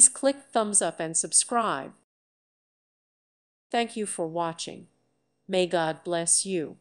Please click thumbs up and subscribe. Thank you for watching. May God bless you.